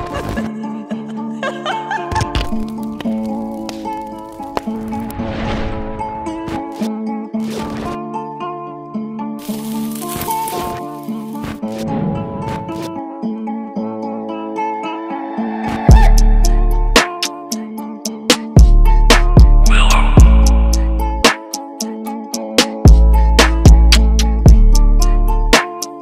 Ha ha ha!